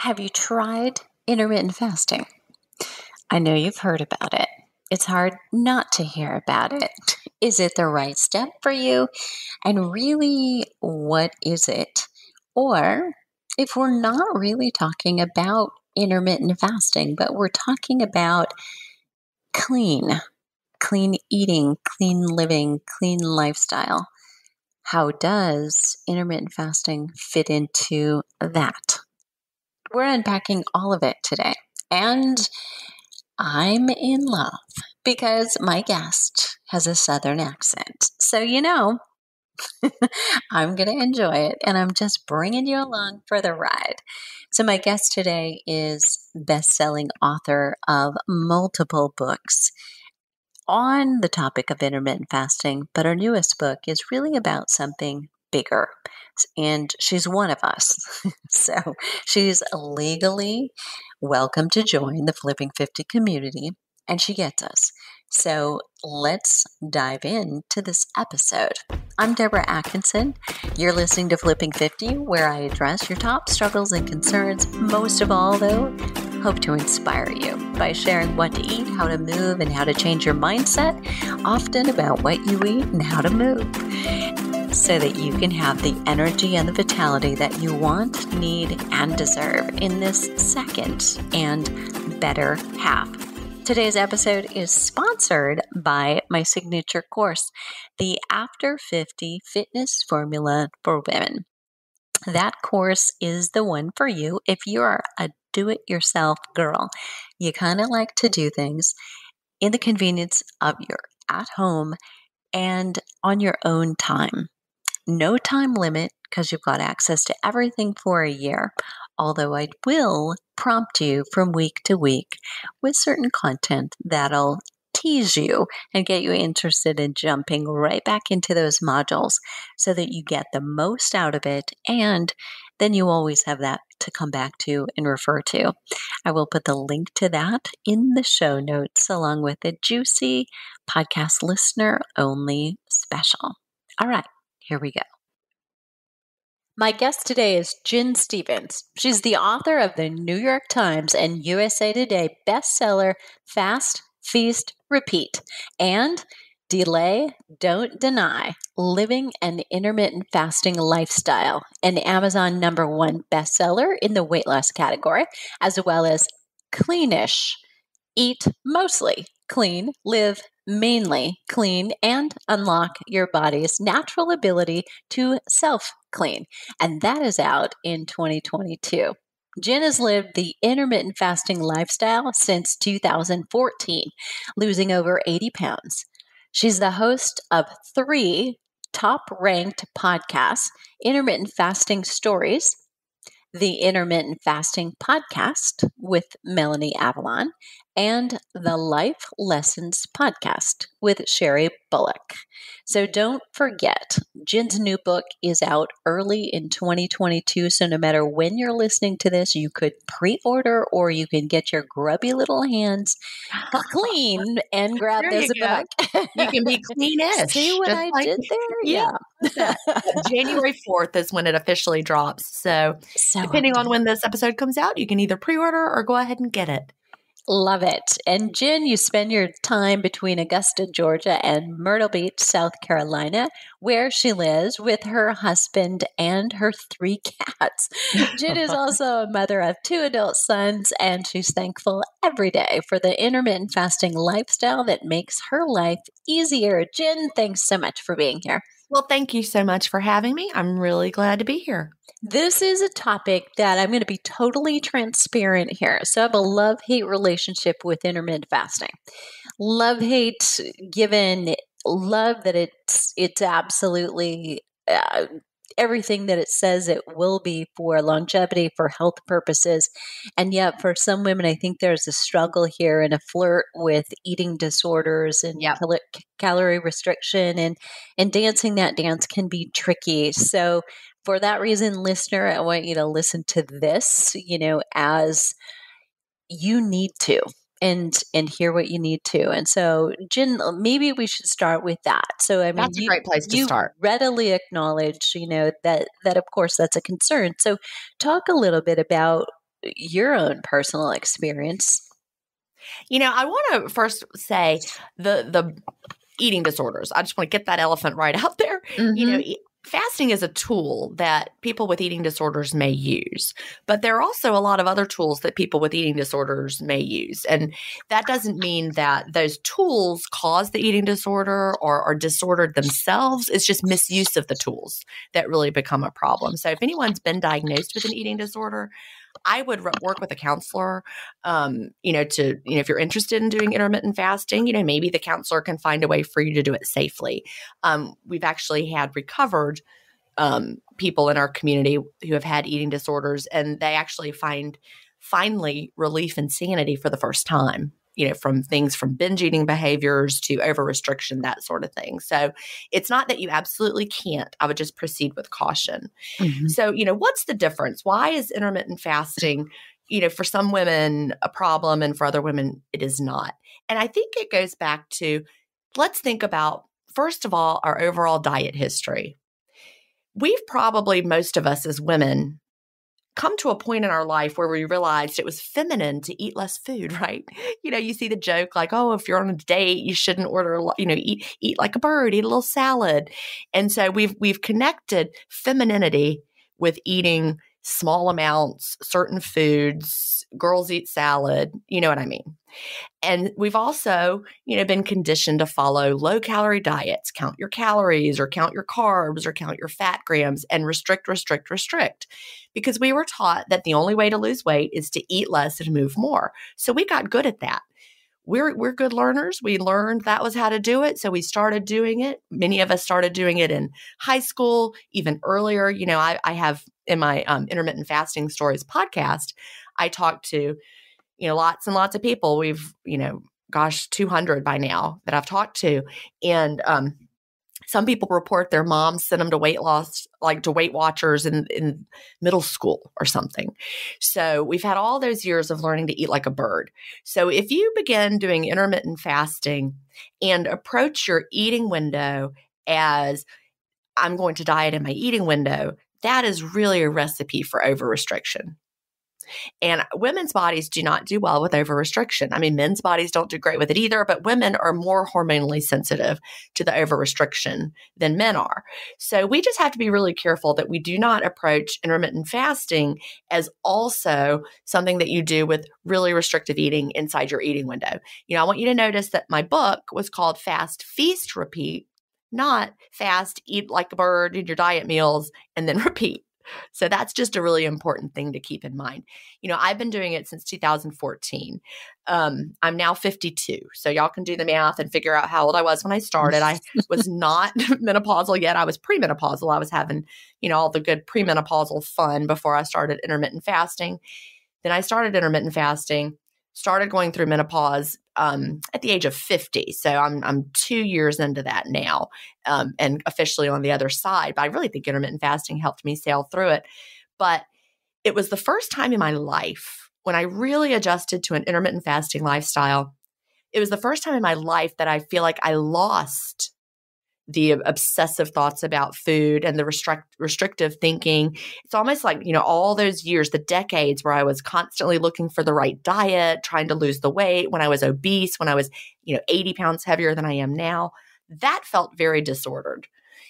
Have you tried intermittent fasting? I know you've heard about it. It's hard not to hear about it. Is it the right step for you? And really, what is it? Or if we're not really talking about intermittent fasting, but we're talking about clean, clean eating, clean living, clean lifestyle, how does intermittent fasting fit into that? We're unpacking all of it today. And I'm in love because my guest has a Southern accent. So, you know, I'm going to enjoy it and I'm just bringing you along for the ride. So, my guest today is best-selling author of multiple books on the topic of intermittent fasting, but her newest book is really about something bigger. And she's one of us. so she's legally welcome to join the Flipping 50 community, and she gets us. So let's dive into this episode. I'm Deborah Atkinson. You're listening to Flipping 50, where I address your top struggles and concerns. Most of all, though, hope to inspire you by sharing what to eat, how to move, and how to change your mindset, often about what you eat and how to move so that you can have the energy and the vitality that you want, need, and deserve in this second and better half. Today's episode is sponsored by my signature course, the After 50 Fitness Formula for Women. That course is the one for you if you are a do it yourself girl. You kind of like to do things in the convenience of your at home and on your own time no time limit because you've got access to everything for a year. Although I will prompt you from week to week with certain content that'll tease you and get you interested in jumping right back into those modules so that you get the most out of it and then you always have that to come back to and refer to. I will put the link to that in the show notes along with a juicy podcast listener only special. All right. Here we go. My guest today is Gin Stephens. She's the author of the New York Times and USA Today bestseller Fast, Feast, Repeat, and Delay, Don't Deny Living an Intermittent Fasting Lifestyle, an Amazon number one bestseller in the weight loss category, as well as Cleanish Eat Mostly Clean, Live mainly clean and unlock your body's natural ability to self clean. And that is out in 2022. Gin has lived the intermittent fasting lifestyle since 2014, losing over 80 pounds. She's the host of three top ranked podcasts Intermittent Fasting Stories, the Intermittent Fasting Podcast with Melanie Avalon, and the Life Lessons podcast with Sheri Bullock. So don't forget, Gin's new book is out early in 2022. So no matter when you're listening to this, you could pre order or you can get your grubby little hands clean and grab there this book. you can be cleanish. See what I like, did there? Yeah. yeah. January 4th is when it officially drops. So, so depending on when this episode comes out, you can either pre order or go ahead and get it. Love it. And Gin, you spend your time between Augusta, Georgia and Myrtle Beach, South Carolina, where she lives with her husband and her three cats. Gin is also a mother of two adult sons, and she's thankful every day for the intermittent fasting lifestyle that makes her life easier. Gin, thanks so much for being here. Well, thank you so much for having me. I'm really glad to be here. This is a topic that I'm going to be totally transparent here. So, I have a love hate relationship with intermittent fasting. Love hate, given love that it's it's absolutely uh, everything that it says it will be for longevity, for health purposes. And yet, for some women, I think there's a struggle here and a flirt with eating disorders and yep. cal- calorie restriction and, and dancing that dance can be tricky. So, for that reason, listener, I want you to listen to this, you know, as you need to and and hear what you need to. And so, uh, maybe we should start with that. So, I mean, that's a you, great place to start. Readily acknowledge, you know, that that of course that's a concern. So, talk a little bit about your own personal experience. You know, I want to first say the the eating disorders. I just want to get that elephant right out there. Mm-hmm. You know, mm-hmm fasting is a tool that people with eating disorders may use, but there are also a lot of other tools that people with eating disorders may use. And that doesn't mean that those tools cause the eating disorder or are disordered themselves. It's just misuse of the tools that really become a problem. So if anyone's been diagnosed with an eating disorder, I would work with a counselor, um, you know, to, you know, if you're interested in doing intermittent fasting, you know, maybe the counselor can find a way for you to do it safely. Um, we've actually had recovered um, people in our community who have had eating disorders, and they actually find finally relief and sanity for the first time you know, from things from binge eating behaviors to over restriction, that sort of thing. So it's not that you absolutely can't. I would just proceed with caution. Mm-hmm. So, you know, what's the difference? Why is intermittent fasting, you know, for some women a problem and for other women it is not? And I think it goes back to let's think about, first of all, our overall diet history. We've probably, most of us as women, come to a point in our life where we realized it was feminine to eat less food, right? You know, you see the joke like, "Oh, if you're on a date, you shouldn't order, you know, eat eat like a bird, eat a little salad." And so we've we've connected femininity with eating small amounts, certain foods, girls eat salad, you know what I mean? And we've also, you know, been conditioned to follow low calorie diets, count your calories or count your carbs or count your fat grams and restrict, restrict, restrict. Because we were taught that the only way to lose weight is to eat less and move more. So we got good at that. We're, we're good learners. We learned that was how to do it. So we started doing it. Many of us started doing it in high school, even earlier. You know, I, I have in my um, intermittent fasting stories podcast, I talked to you know, lots and lots of people. We've, you know, gosh, 200 by now that I've talked to. And um, some people report their moms sent them to weight loss, like to Weight Watchers in, in middle school or something. So we've had all those years of learning to eat like a bird. So if you begin doing intermittent fasting and approach your eating window as I'm going to diet in my eating window, that is really a recipe for over restriction. And women's bodies do not do well with over restriction. I mean, men's bodies don't do great with it either, but women are more hormonally sensitive to the over restriction than men are. So we just have to be really careful that we do not approach intermittent fasting as also something that you do with really restrictive eating inside your eating window. You know, I want you to notice that my book was called Fast, Feast, Repeat not fast, eat like a bird in your diet meals, and then repeat. So that's just a really important thing to keep in mind. You know, I've been doing it since 2014. Um, I'm now 52. So y'all can do the math and figure out how old I was when I started. I was not menopausal yet. I was premenopausal. I was having, you know, all the good premenopausal fun before I started intermittent fasting. Then I started intermittent fasting started going through menopause um, at the age of 50. So I'm, I'm two years into that now um, and officially on the other side. But I really think intermittent fasting helped me sail through it. But it was the first time in my life when I really adjusted to an intermittent fasting lifestyle. It was the first time in my life that I feel like I lost the obsessive thoughts about food and the restrict, restrictive thinking. It's almost like, you know, all those years, the decades where I was constantly looking for the right diet, trying to lose the weight, when I was obese, when I was, you know, 80 pounds heavier than I am now, that felt very disordered.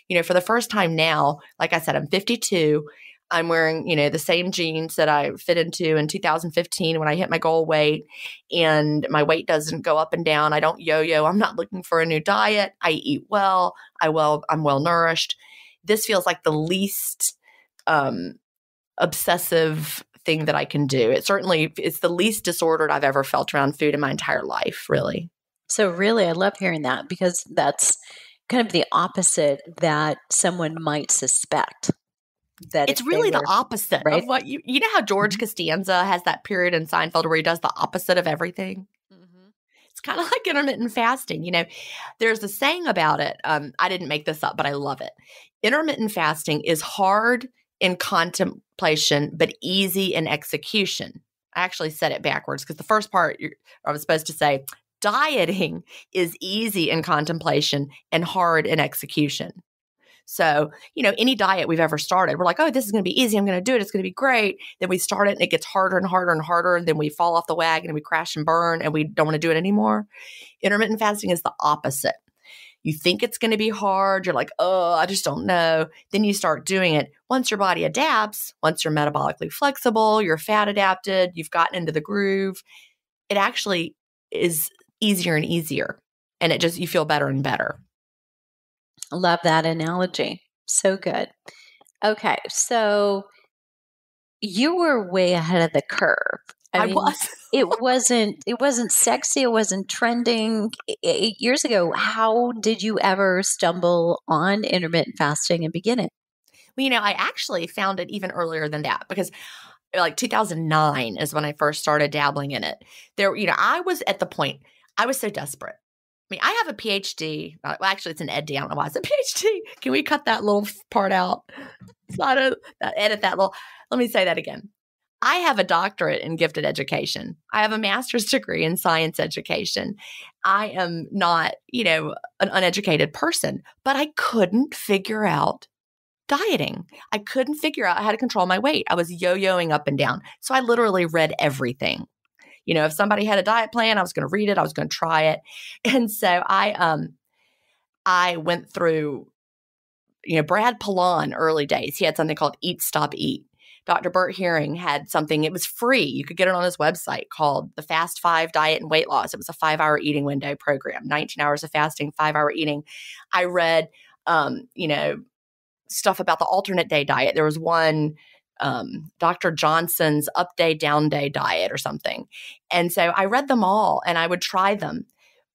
You know, for the first time now, like I said, I'm 52 I'm wearing, you know, the same jeans that I fit into in 2015 when I hit my goal weight and my weight doesn't go up and down. I don't yo-yo. I'm not looking for a new diet. I eat well. I well I'm well nourished. This feels like the least um obsessive thing that I can do. It certainly it's the least disordered I've ever felt around food in my entire life, really. So really I love hearing that because that's kind of the opposite that someone might suspect that it's really were, the opposite right? of what you you know how George mm-hmm. Costanza has that period in Seinfeld where he does the opposite of everything. Mm-hmm. It's kind of like intermittent fasting. You know, there's a saying about it. Um, I didn't make this up, but I love it. Intermittent fasting is hard in contemplation, but easy in execution. I actually said it backwards because the first part I was supposed to say dieting is easy in contemplation and hard in execution. So, you know, any diet we've ever started, we're like, oh, this is going to be easy. I'm going to do it. It's going to be great. Then we start it and it gets harder and harder and harder. And then we fall off the wagon and we crash and burn and we don't want to do it anymore. Intermittent fasting is the opposite. You think it's going to be hard. You're like, oh, I just don't know. Then you start doing it. Once your body adapts, once you're metabolically flexible, you're fat adapted, you've gotten into the groove, it actually is easier and easier. And it just, you feel better and better. Love that analogy. So good. Okay. So you were way ahead of the curve. I, I mean, was. it wasn't. It wasn't sexy. It wasn't trending. Eight years ago, how did you ever stumble on intermittent fasting and begin it? Well, you know, I actually found it even earlier than that because like 2009 is when I first started dabbling in it. There, you know, I was at the point I was so desperate. I mean, I have a PhD. Uh, well, actually, it's an EdD. I don't know why it's a PhD. Can we cut that little part out? It's not a edit that little. Let me say that again. I have a doctorate in gifted education. I have a master's degree in science education. I am not, you know, an uneducated person, but I couldn't figure out dieting. I couldn't figure out how to control my weight. I was yo yoing up and down. So I literally read everything. You know, if somebody had a diet plan, I was going to read it, I was going to try it. And so I, um, I went through, you know, Brad Pilon early days. He had something called Eat, Stop, Eat. Dr. Bert Herring had something, it was free. You could get it on his website called the Fast Five Diet and Weight Loss. It was a five hour eating window program, 19 hours of fasting, five hour eating. I read, um, you know, stuff about the alternate day diet. There was one um, Dr. Johnson's up day, down day diet or something. And so I read them all and I would try them,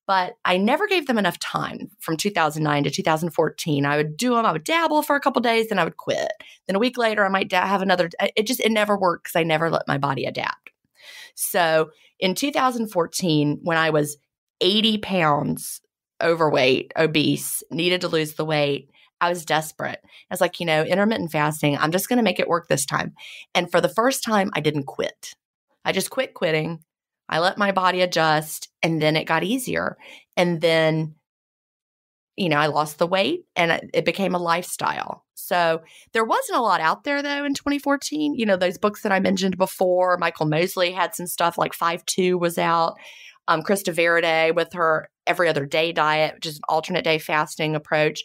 but I never gave them enough time from 2009 to 2014. I would do them, I would dabble for a couple days, then I would quit. Then a week later, I might have another. It just, it never worked because I never let my body adapt. So in 2014, when I was 80 pounds overweight, obese, needed to lose the weight, I was desperate. I was like, you know, intermittent fasting, I'm just going to make it work this time. And for the first time, I didn't quit. I just quit quitting. I let my body adjust and then it got easier. And then, you know, I lost the weight and it became a lifestyle. So there wasn't a lot out there though in 2014. You know, those books that I mentioned before, Michael Mosley had some stuff like 5 2 was out. Um, Krista Varady with her every other day diet, which is an alternate day fasting approach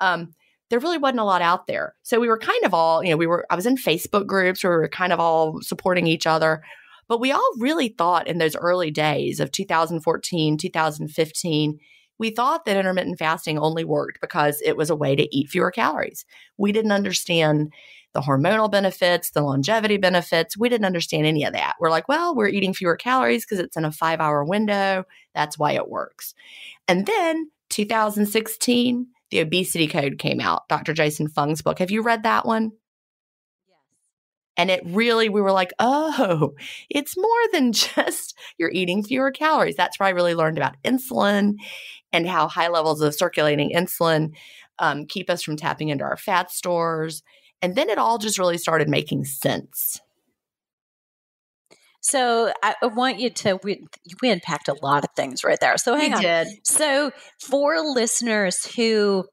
um, there really wasn't a lot out there. So we were kind of all, you know, we were, I was in Facebook groups where we were kind of all supporting each other. But we all really thought in those early days of 2014, 2015, we thought that intermittent fasting only worked because it was a way to eat fewer calories. We didn't understand the hormonal benefits, the longevity benefits. We didn't understand any of that. We're like, well, we're eating fewer calories because it's in a five hour window. That's why it works. And then 2016, the obesity code came out, Dr. Jason Fung's book. Have you read that one? Yes. And it really, we were like, oh, it's more than just you're eating fewer calories. That's where I really learned about insulin and how high levels of circulating insulin um, keep us from tapping into our fat stores. And then it all just really started making sense. So I want you to we, we unpacked a lot of things right there. So hang we on. Did. So for listeners who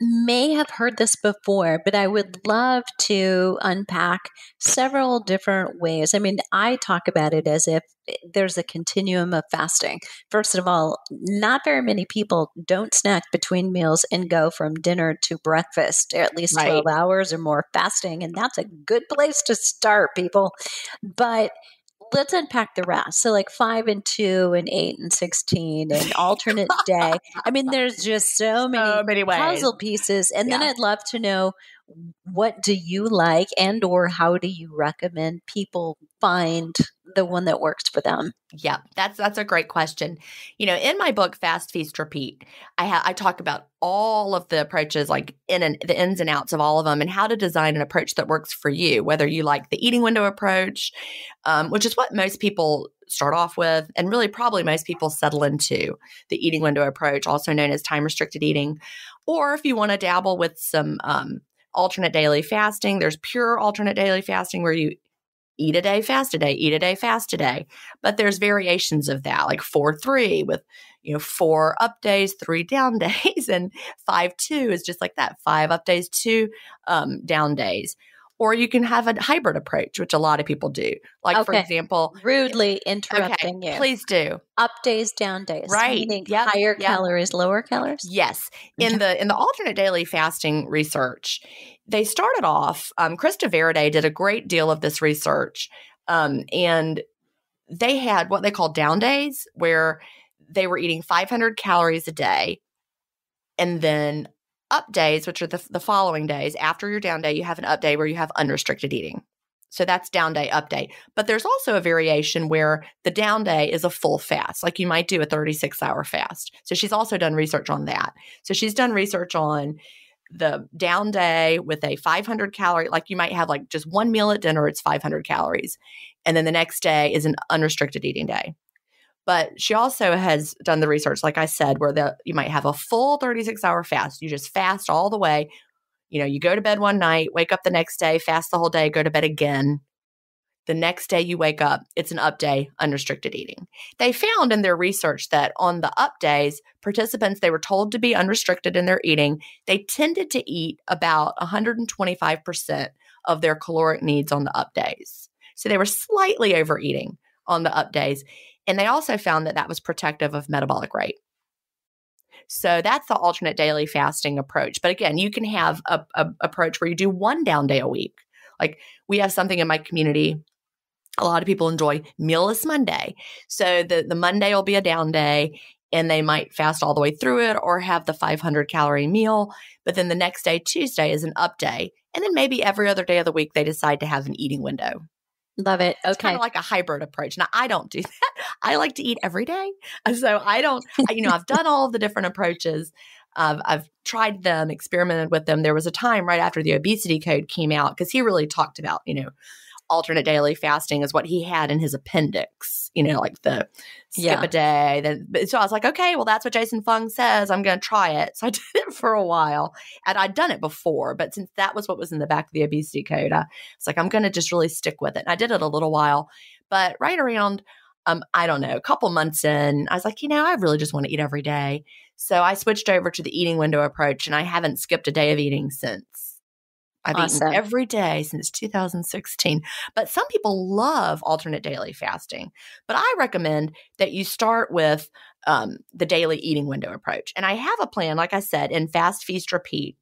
may have heard this before, but I would love to unpack several different ways. I mean, I talk about it as if eh, there's a continuum of fasting. First of all, not very many people don't snack between meals and go from dinner to breakfast, at least right. 12 hours or more fasting. And that's a good place to start, people. But let's unpack the rest. So like five and two and eight and sixteen and alternate day. I mean, there's just so many, so many puzzle pieces. And yeah. then I'd love to know what do you like and or how do you recommend people find the one that works for them? Yeah, that's that's a great question. You know, in my book Fast Feast Repeat, I ha- I talk about all of the approaches like in and the ins and outs of all of them and how to design an approach that works for you, whether you like the eating window approach, um, which is what most people start off with and really probably most people settle into the eating window approach, also known as time restricted eating, or if you want to dabble with some um, alternate daily fasting, there's pure alternate daily fasting where you eat a day, fast a day, eat a day, fast a day. But there's variations of that, like four three with you know four up days, three down days, and five two is just like that, five up days, two um, down days. Or you can have a hybrid approach, which a lot of people do. Like okay. for example, rudely interrupting okay, you. Please do. Up days, down days. Right. Yep. Higher yep. calories, lower calories. Yes. In the in the alternate daily fasting research, they started off. Um, Krista Varady did a great deal of this research, um, and they had what they call down days, where they were eating 500 calories a day, and then up days, which are the, the following days after your down day, you have an up day where you have unrestricted eating. So that's down day, up day. But there's also a variation where the down day is a full fast, like you might do a 36 hour fast. So she's also done research on that. So she's done research on the down day with a 500 calorie, like you might have like just one meal at dinner, it's 500 calories. And then the next day is an unrestricted eating day. But she also has done the research, like I said, where the, you might have a full 36 hour fast. You just fast all the way. You know, you go to bed one night, wake up the next day, fast the whole day, go to bed again. The next day you wake up, it's an up day, unrestricted eating. They found in their research that on the up days, participants they were told to be unrestricted in their eating, they tended to eat about 125% of their caloric needs on the up days. So they were slightly overeating on the up days. And they also found that that was protective of metabolic rate. So that's the alternate daily fasting approach. But again, you can have a, a, approach where you do one down day a week. Like we have something in my community. A lot of people enjoy mealless Monday. So the, the Monday will be a down day and they might fast all the way through it or have the 500 calorie meal. But then the next day, Tuesday, is an up day. And then maybe every other day of the week, they decide to have an eating window. Love it. Okay. It's kind of like a hybrid approach. Now, I don't do that. I like to eat every day. So I don't, you know, I've done all the different approaches. Uh, I've tried them, experimented with them. There was a time right after the obesity code came out because he really talked about, you know, alternate daily fasting is what he had in his appendix, you know, like the skip yeah. a day. Then, so I was like, okay, well, that's what Jason Fung says. I'm going to try it. So I did it for a while and I'd done it before, but since that was what was in the back of the obesity code, I was like, I'm going to just really stick with it. And I did it a little while, but right around, um, I don't know, a couple months in, I was like, you know, I really just want to eat every day. So I switched over to the eating window approach and I haven't skipped a day of eating since. I've awesome. eaten every day since 2016. But some people love alternate daily fasting. But I recommend that you start with um, the daily eating window approach. And I have a plan, like I said, in Fast, Feast, Repeat.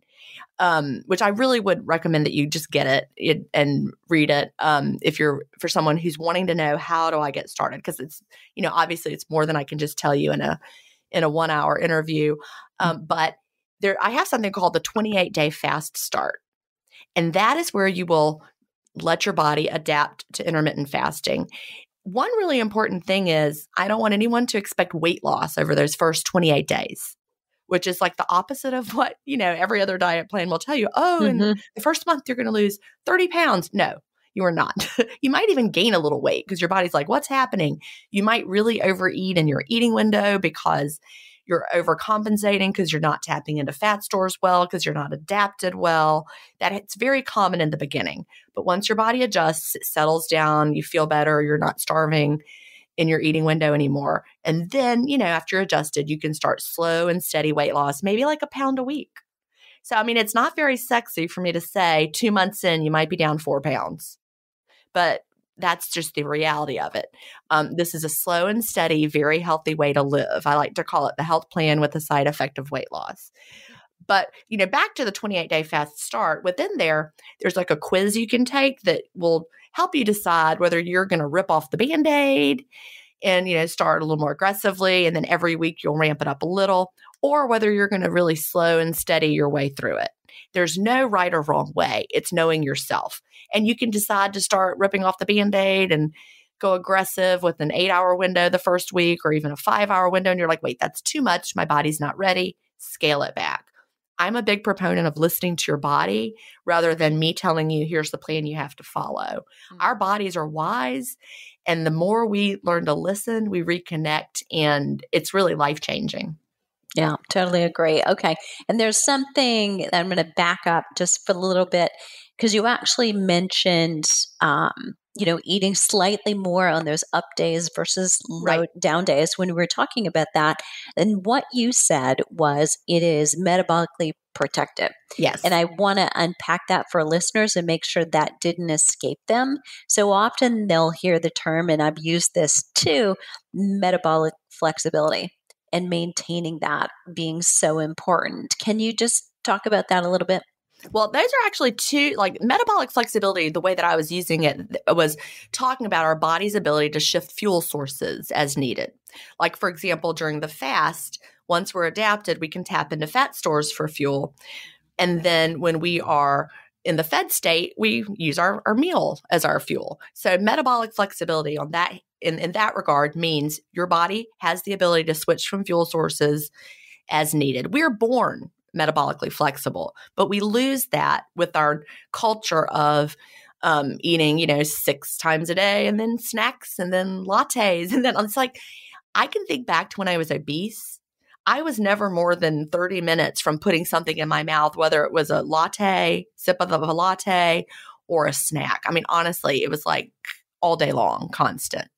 Um, which I really would recommend that you just get it, it and read it um, if you're for someone who's wanting to know how do I get started because it's you know obviously it's more than I can just tell you in a in a one hour interview, um, but there I have something called the 28 day fast start, and that is where you will let your body adapt to intermittent fasting. One really important thing is I don't want anyone to expect weight loss over those first 28 days, which is like the opposite of what, you know, every other diet plan will tell you. Oh, mm-hmm. in the first month you're going to lose 30 pounds. No, you are not. you might even gain a little weight because your body's like, what's happening? You might really overeat in your eating window because you're overcompensating because you're not tapping into fat stores well, because you're not adapted well. That it's very common in the beginning. But once your body adjusts, it settles down, you feel better, you're not starving in your eating window anymore. And then, you know, after you're adjusted, you can start slow and steady weight loss, maybe like a pound a week. So, I mean, it's not very sexy for me to say two months in, you might be down four pounds. But that's just the reality of it. Um, this is a slow and steady, very healthy way to live. I like to call it the health plan with the side effect of weight loss. But, you know, back to the 28 day fast start, within there, there's like a quiz you can take that will help you decide whether you're going to rip off the band aid and, you know, start a little more aggressively. And then every week you'll ramp it up a little, or whether you're going to really slow and steady your way through it. There's no right or wrong way. It's knowing yourself. And you can decide to start ripping off the band aid and go aggressive with an eight hour window the first week or even a five hour window. And you're like, wait, that's too much. My body's not ready. Scale it back. I'm a big proponent of listening to your body rather than me telling you, here's the plan you have to follow. Mm-hmm. Our bodies are wise. And the more we learn to listen, we reconnect, and it's really life changing. Yeah, totally agree. Okay. And there's something I'm going to back up just for a little bit because you actually mentioned um, you know, eating slightly more on those up days versus low down days when we were talking about that. And what you said was it is metabolically protective. Yes. And I want to unpack that for listeners and make sure that didn't escape them. So often they'll hear the term, and I've used this too metabolic flexibility and maintaining that being so important. Can you just talk about that a little bit? Well, those are actually two, like metabolic flexibility, the way that I was using it was talking about our body's ability to shift fuel sources as needed. Like, for example, during the fast, once we're adapted, we can tap into fat stores for fuel. And then when we are in the fed state, we use our, our meal as our fuel. So metabolic flexibility on that in, in that regard means your body has the ability to switch from fuel sources as needed. We're born metabolically flexible, but we lose that with our culture of um, eating, you know, six times a day and then snacks and then lattes. And then it's like, I can think back to when I was obese. I was never more than 30 minutes from putting something in my mouth, whether it was a latte, sip of a latte, or a snack. I mean, honestly, it was like all day long, constant.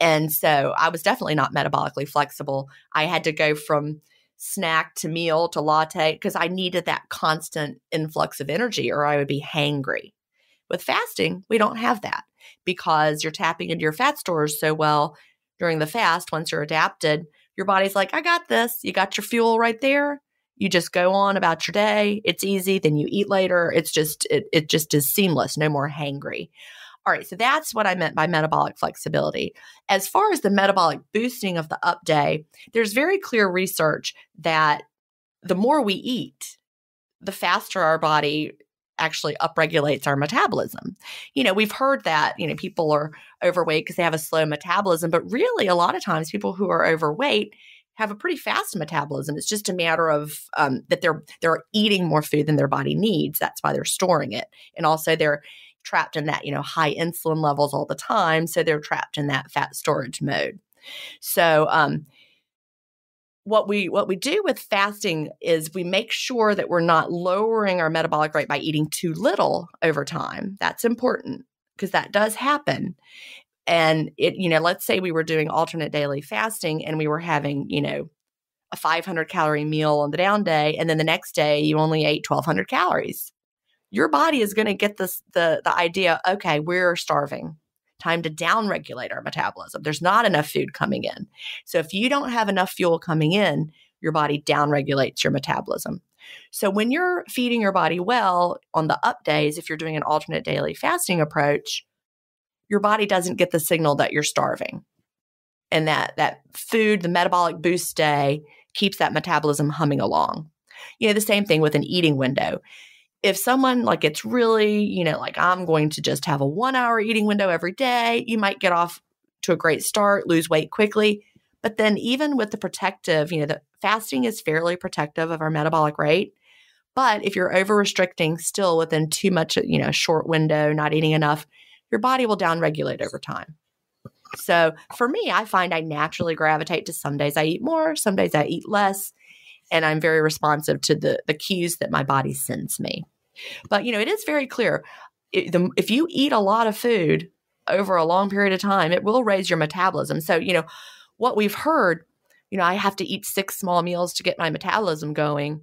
And so I was definitely not metabolically flexible. I had to go from snack to meal to latte because I needed that constant influx of energy or I would be hangry. With fasting, we don't have that because you're tapping into your fat stores so well during the fast. Once you're adapted, your body's like, I got this. You got your fuel right there. You just go on about your day. It's easy. Then you eat later. It's just, it, it just is seamless. No more hangry. All right. So that's what I meant by metabolic flexibility. As far as the metabolic boosting of the up day, there's very clear research that the more we eat, the faster our body actually upregulates our metabolism. You know, we've heard that, you know, people are overweight because they have a slow metabolism, but really a lot of times people who are overweight have a pretty fast metabolism. It's just a matter of um, that they're they're eating more food than their body needs. That's why they're storing it, and also they're trapped in that you know high insulin levels all the time, so they're trapped in that fat storage mode. So um, what we what we do with fasting is we make sure that we're not lowering our metabolic rate by eating too little over time. That's important because that does happen. And it, you know, let's say we were doing alternate daily fasting and we were having, you know, a 500 calorie meal on the down day, and then the next day you only ate 1,200 calories. Your body is going to get this the the idea. Okay, we're starving. Time to downregulate our metabolism. There's not enough food coming in. So if you don't have enough fuel coming in, your body downregulates your metabolism. So when you're feeding your body well on the up days, if you're doing an alternate daily fasting approach, your body doesn't get the signal that you're starving. And that that food, the metabolic boost day, keeps that metabolism humming along. You know, the same thing with an eating window. If someone like it's really, you know, like I'm going to just have a 1-hour eating window every day, you might get off to a great start, lose weight quickly, but then even with the protective, you know, the fasting is fairly protective of our metabolic rate. But if you're over restricting still within too much, you know, short window, not eating enough, your body will downregulate over time. So for me, I find I naturally gravitate to some days I eat more, some days I eat less, and I'm very responsive to the the cues that my body sends me. But you know, it is very clear it, the, if you eat a lot of food over a long period of time, it will raise your metabolism. So you know what we've heard. You know, I have to eat six small meals to get my metabolism going.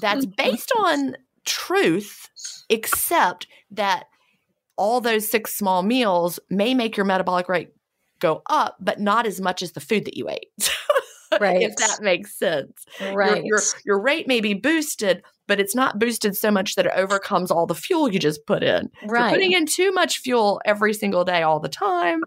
That's based on truth, except that all those six small meals may make your metabolic rate go up, but not as much as the food that you ate. Right. if that makes sense. Right. Your, your rate may be boosted, but it's not boosted so much that it overcomes all the fuel you just put in. Right. putting in too much fuel every single day, all the time,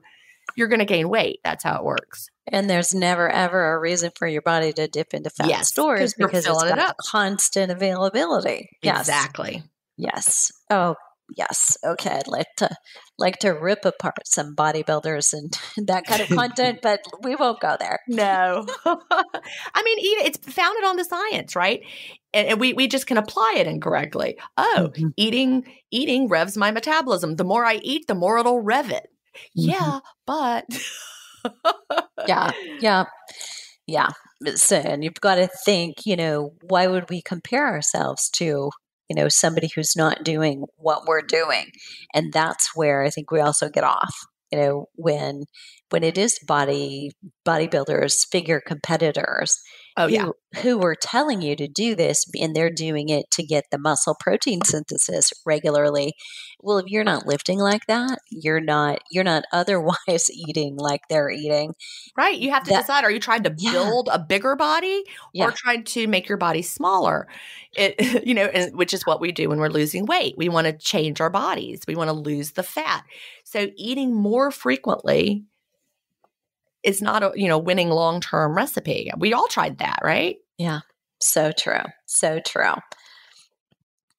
you're going to gain weight. That's how it works. And there's never ever a reason for your body to dip into fat Yes, stores because it's it got up. constant availability. Yes. Exactly. Yes. Oh, yes. Okay. I'd like to like to rip apart some bodybuilders and that kind of content, but we won't go there. No. I mean, it's founded on the science, right? And, we, we just can apply it incorrectly. Oh, Mhm. eating eating revs my metabolism. The more I eat, the more it'll rev it. Yeah, but Yeah. Yeah. Yeah. So, and you've got to think, you know, why would we compare ourselves to you know, somebody who's not doing what we're doing. And that's where I think we also get off, you know, when when it is body bodybuilders, figure competitors, Oh who, yeah. who are telling you to do this and they're doing it to get the muscle protein synthesis regularly well if you're not lifting like that you're not you're not otherwise eating like they're eating Right. You have to That- decide are you trying to Yeah. build a bigger body Yeah. or trying to make your body smaller? It you know, and, which is what we do when we're losing weight. We want to change our bodies. We want to lose the fat. So eating more frequently is not a, you know, winning long-term recipe. We all tried that, right? Yeah. So true so true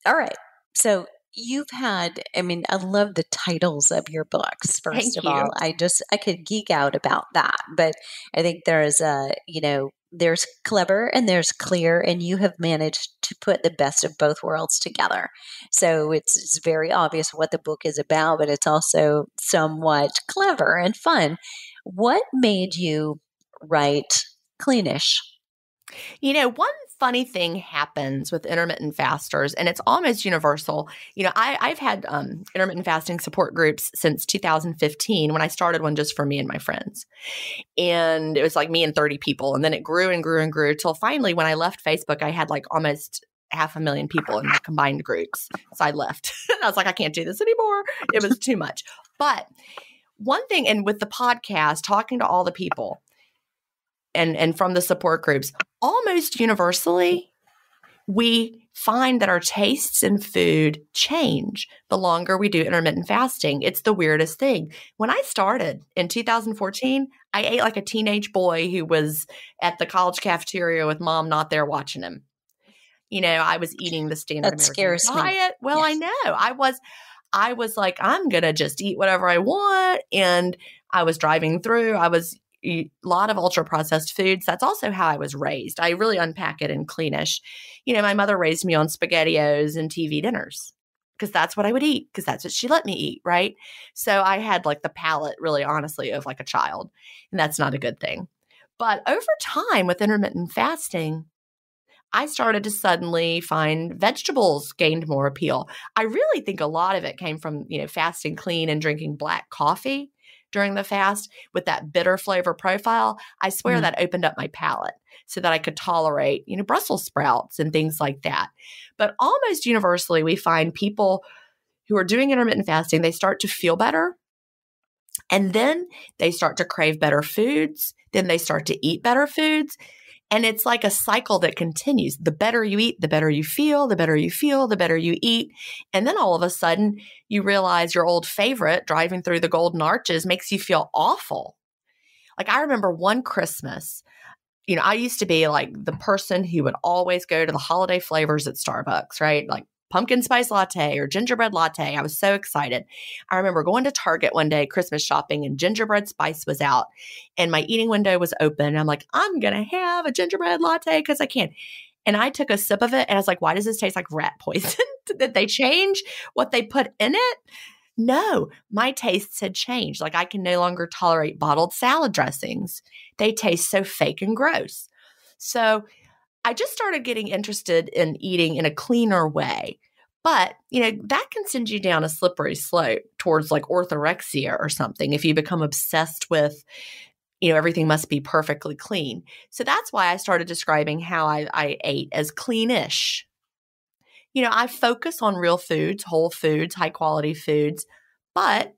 all right so you've had i mean i love the titles of your books first Thank of you. all i just i could geek out about that but i think there's a you know there's clever and there's clear and you have managed to put the best of both worlds together so it's, it's very obvious what the book is about but it's also somewhat clever and fun what made you write cleanish You know, one funny thing happens with intermittent fasters, and it's almost universal. You know, I, I've had um, intermittent fasting support groups since 2015 when I started one just for me and my friends. And it was like me and 30 people. And then it grew and grew and grew till finally, when I left Facebook, I had like almost half a million people in my combined groups. So I left. I was like, I can't do this anymore. It was too much. But one thing, and with the podcast, talking to all the people, and and from the support groups almost universally we find that our tastes in food change the longer we do intermittent fasting. It's the weirdest thing. When i started in 2014 i ate like a teenage boy who was at the college cafeteria with mom not there watching him. You know i was eating the standard That American scares me. diet. Well i know. I was i was like i'm gonna just eat whatever i want and i was driving through i was a lot of ultra processed foods. That's also how I was raised. I really unpack it in cleanish. You know, my mother raised me on SpaghettiOs and TV dinners because that's what I would eat because that's what she let me eat. Right. So I had like the palate, really honestly, of like a child. And that's not a good thing. But over time with intermittent fasting, I started to suddenly find vegetables gained more appeal. I really think a lot of it came from, you know, fasting clean and drinking black coffee during the fast with that bitter flavor profile. I swear Mhm. that opened up my palate so that I could tolerate, you know, Brussels sprouts and things like that. But almost universally, we find people who are doing intermittent fasting, they start to feel better. And then they start to crave better foods. Then they start to eat better foods. And it's like a cycle that continues. The better you eat, the better you feel, the better you feel, the better you eat. And then all of a sudden, you realize your old favorite, driving through the golden arches, makes you feel awful. Like I remember one Christmas, you know, I used to be like the person who would always go to the holiday flavors at Starbucks, right? Like pumpkin spice latte or gingerbread latte. I was so excited. I remember going to Target one day, Christmas shopping, and gingerbread spice was out, and my eating window was open. I'm like, I'm gonna have a gingerbread latte because I can't. And I took a sip of it, and I was like, Why does this taste like rat poison? Did they change what they put in it? No, my tastes had changed. Like I can no longer tolerate bottled salad dressings. They taste so fake and gross. So I just started getting interested in eating in a cleaner way. But, you know, that can send you down a slippery slope towards like orthorexia or something if you become obsessed with, you know, everything must be perfectly clean. So that's why I started describing how I, I ate as cleanish. You know, I focus on real foods, whole foods, high quality foods, but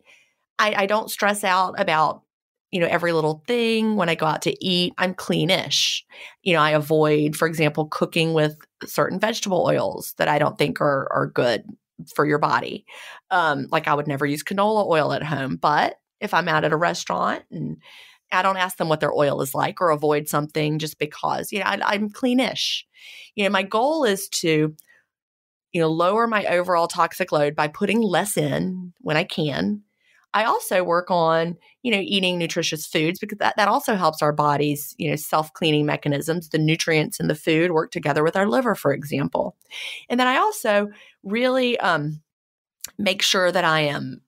I, I don't stress out about you know, every little thing when I go out to eat, I'm cleanish. You know, I avoid, for example, cooking with certain vegetable oils that I don't think are are good for your body. Um, like I would never use canola oil at home, but if I'm out at a restaurant and I don't ask them what their oil is like or avoid something just because, you know, I, I'm cleanish. You know, my goal is to, you know, lower my overall toxic load by putting less in when I can. I also work on, you know, eating nutritious foods because that, that also helps our bodies, you know, self cleaning mechanisms. The nutrients in the food work together with our liver, for example. And then I also really um, make sure that I am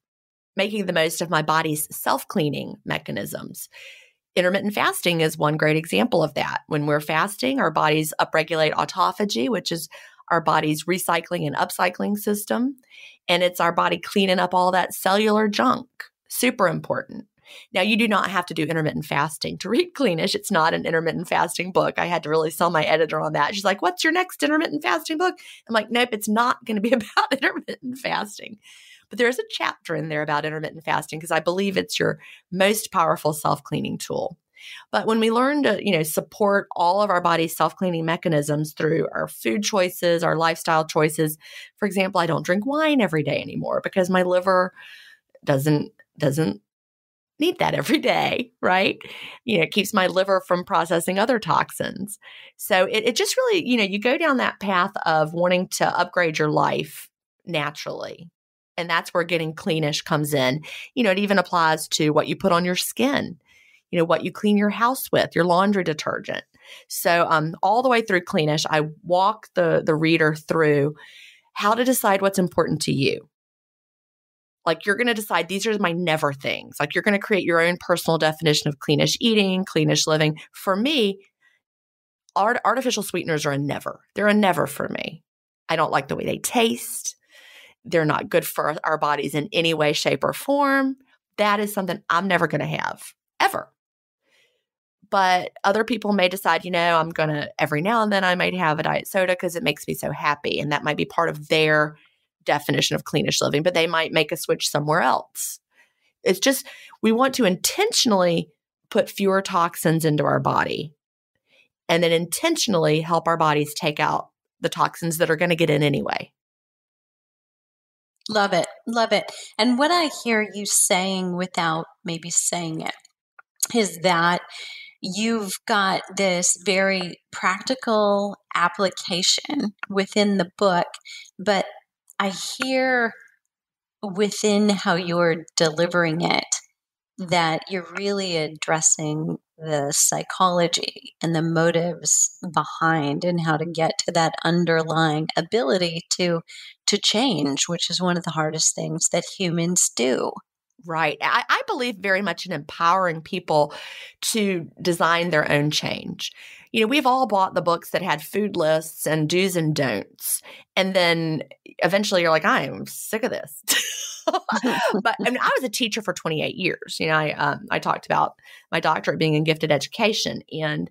making the most of my body's self cleaning mechanisms. Intermittent fasting is one great example of that. When we're fasting, our bodies upregulate autophagy, which is our body's recycling and upcycling system. And it's our body cleaning up all that cellular junk. Super important. Now, you do not have to do intermittent fasting to read Cleanish. It's not an intermittent fasting book. I had to really sell my editor on that. She's like, What's your next intermittent fasting book? I'm like, Nope, it's not going to be about intermittent fasting. But there's a chapter in there about intermittent fasting because I believe it's your most powerful self cleaning tool. But when we learn to, you know, support all of our body's self-cleaning mechanisms through our food choices, our lifestyle choices, for example, I don't drink wine every day anymore because my liver doesn't doesn't need that every day, right? You know, it keeps my liver from processing other toxins. So it, it just really, you know, you go down that path of wanting to upgrade your life naturally. And that's where getting cleanish comes in. You know, it even applies to what you put on your skin you know, what you clean your house with, your laundry detergent. So um, all the way through Cleanish, I walk the the reader through how to decide what's important to you. Like you're going to decide these are my never things. Like you're going to create your own personal definition of cleanish eating, cleanish living. For me, art, artificial sweeteners are a never. They're a never for me. I don't like the way they taste. They're not good for our bodies in any way, shape, or form. That is something I'm never going to have ever but other people may decide, you know, I'm going to every now and then I might have a diet soda because it makes me so happy. And that might be part of their definition of cleanish living, but they might make a switch somewhere else. It's just, we want to intentionally put fewer toxins into our body and then intentionally help our bodies take out the toxins that are going to get in anyway. Love it. Love it. And what I hear you saying without maybe saying it is that you've got this very practical application within the book, but I hear within how you're delivering it that you're really addressing the psychology and the motives behind and how to get to that underlying ability to to change which is one of the hardest things that humans do Right. I, I, believe very much in empowering people to design their own change. You know, we've all bought the books that had food lists and do's and don'ts. And then eventually you're like, I am sick of this. but I mean, I was a teacher for 28 years. You know, I, um, I talked about my doctorate being in gifted education. And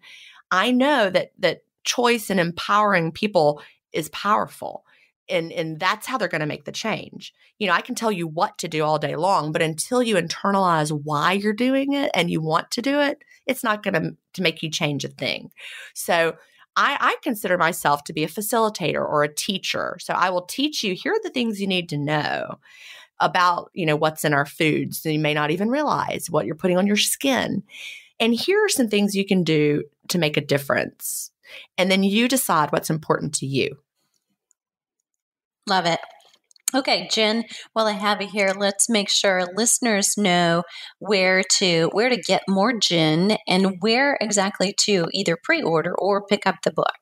I know that, that choice and empowering people is powerful and and that's how they're going to make the change. You know i can tell you what to do all day long but until you internalize why you're doing it and you want to do it it's not going to to make you change a thing. So I, I consider myself to be a facilitator or a teacher. So i will teach you here are the things you need to know about you know what's in our foods you may not even realize what you're putting on your skin and here are some things you can do to make a difference. And then you decide what's important to you Love it. Okay, Gin, while I have you here, let's make sure listeners know where to where to get more gin and where exactly to either pre-order or pick up the book.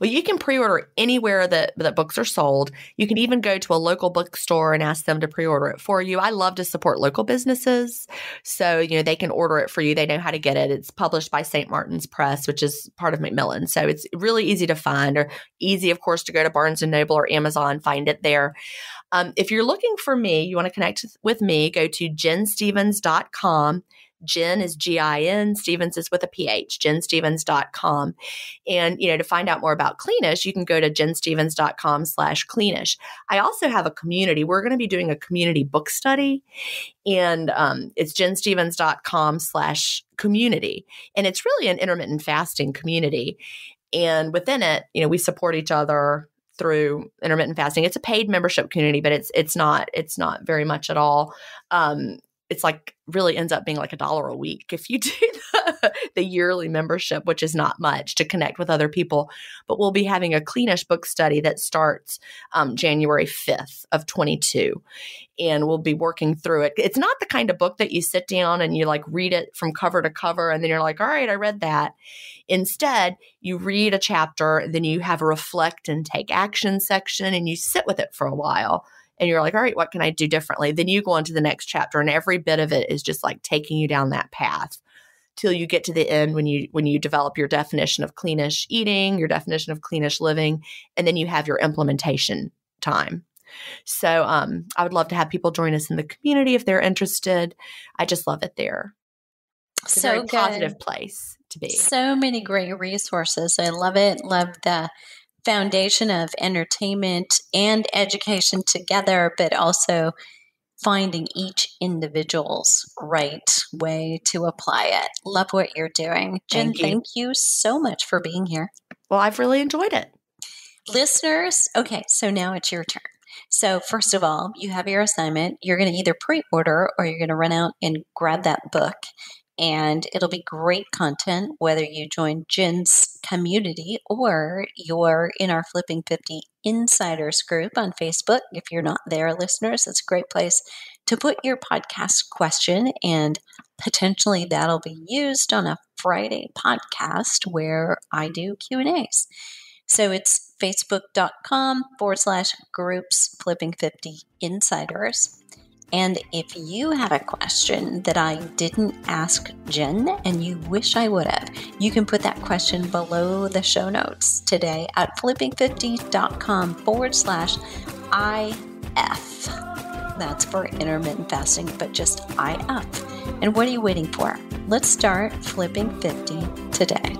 Well, you can pre-order anywhere that, that books are sold. You can even go to a local bookstore and ask them to pre-order it for you. I love to support local businesses. So, you know, they can order it for you. They know how to get it. It's published by St. Martin's Press, which is part of Macmillan. So it's really easy to find or easy, of course, to go to Barnes & Noble or Amazon, find it there. Um, if you're looking for me, you want to connect with me, go to ginstephens.com Gin is G I N, Stephens is with a PH, ginstephens.com. And, you know, to find out more about Cleanish, you can go to ginstephens.com slash Cleanish. I also have a community. We're going to be doing a community book study, and um, it's ginstephens.com slash community. And it's really an intermittent fasting community. And within it, you know, we support each other through intermittent fasting. It's a paid membership community, but it's it's not it's not very much at all. Um, it's like really ends up being like a dollar a week if you do the, the, yearly membership, which is not much to connect with other people. But we'll be having a cleanish book study that starts um, January 5th of 22. And we'll be working through it. It's not the kind of book that you sit down and you like read it from cover to cover and then you're like, all right, I read that. Instead, you read a chapter, then you have a reflect and take action section and you sit with it for a while and you're like, all right, what can I do differently? Then you go on to the next chapter, and every bit of it is just like taking you down that path. till you get to the end when you when you develop your definition of cleanish eating, your definition of cleanish living, and then you have your implementation time. So um, I would love to have people join us in the community if they're interested. I just love it there. It's so a positive place to be. So many great resources. I love it. Love the foundation of entertainment and education together, but also finding each individual's right way to apply it. Love what you're doing. Gin, thank you, thank you so much for being here. Well, I've really enjoyed it. Listeners, okay, so now it's your turn. So, first of all, you have your assignment. You're going to either pre order or you're going to run out and grab that book and it'll be great content whether you join Gin's community or you're in our Flipping 50 Insiders group on Facebook. If you're not there, listeners, it's a great place to put your podcast question and potentially that'll be used on a Friday podcast where I do Q&As. So it's facebook.com forward slash groups flipping 50 insiders. And if you have a question that I didn't ask Gin and you wish I would have, you can put that question below the show notes today at flipping50.com forward slash IF. That's for intermittent fasting, but just IF. And what are you waiting for? Let's start flipping 50 today.